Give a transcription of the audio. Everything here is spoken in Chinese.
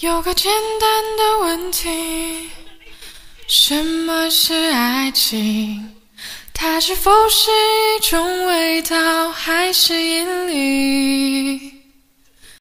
有个简单的问题什么是爱情？它是否是一种味道还是引力？